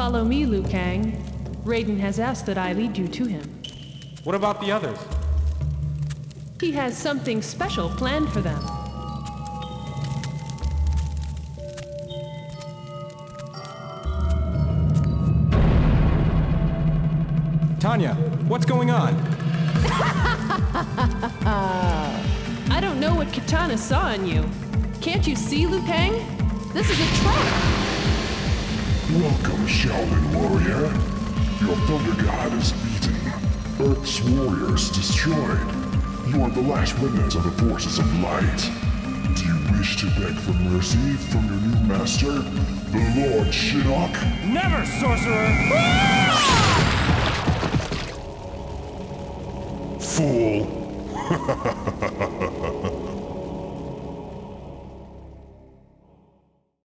Follow me, Liu Kang. Raiden has asked that I lead you to him. What about the others? He has something special planned for them. Tanya, what's going on? I don't know what Katana saw in you. Can't you see, Liu Kang? This is a trap. Welcome, Shaolin warrior. Your Thunder God is beaten. Earth's warriors destroyed. You are the last remnants of the forces of light. Do you wish to beg for mercy from your new master, the Lord Shinnok? Never, sorcerer! Fool!